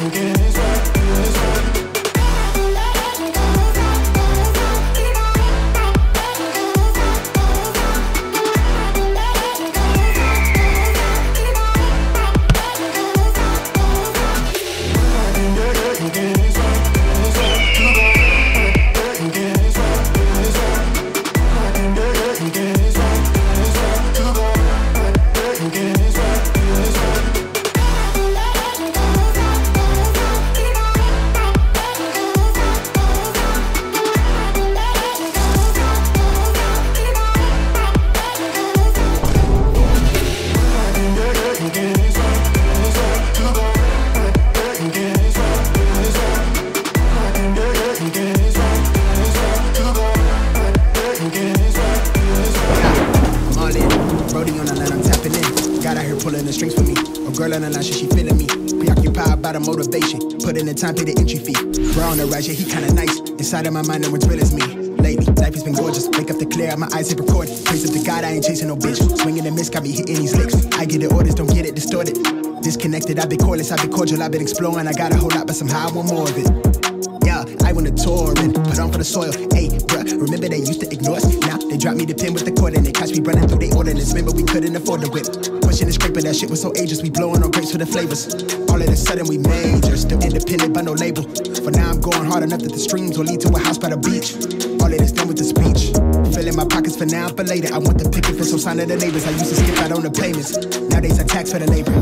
forget. Girl on the line, she, she feeling me. Preoccupied by the motivation. Put in the time, pay the entry fee. We're on the rise, yeah, he kinda nice. Inside of my mind, no one's real as me. Lately, life has been gorgeous. Wake up to clear, my eyes hit record. Praise up to God, I ain't chasing no bitch. Swinging and miss, got me hitting these licks. I get the orders, don't get it distorted. Disconnected, I've been cordless, I've been cordial, I've been exploring. I got a whole lot, but somehow I want more of it. I went to touring, put on for the soil. Hey, bruh, remember they used to ignore us? Now they drop me the pin with the cord and they catch me running through the ordinance. Remember we couldn't afford the whip. Pushing and scraping, that shit was so ageless. We blowing on grapes for the flavors. All of a sudden we major, still independent but no label. For now I'm going hard enough that the streams will lead to a house by the beach. All of this done with the speech. Filling my pockets for now, for later. I want the picket for some sign of the neighbors. I used to skip out on the payments. Nowadays I tax for the labor.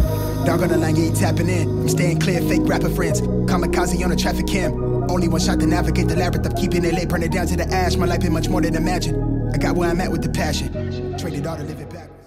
Dog on the line, yeah, he tapping in. I'm staying clear, fake rapper friends. Kamikaze on a traffic cam. Only one shot to navigate the labyrinth of keeping it lit, burn it down to the ash. My life been much more than imagine. I got where I'm at with the passion. Traded all to live it.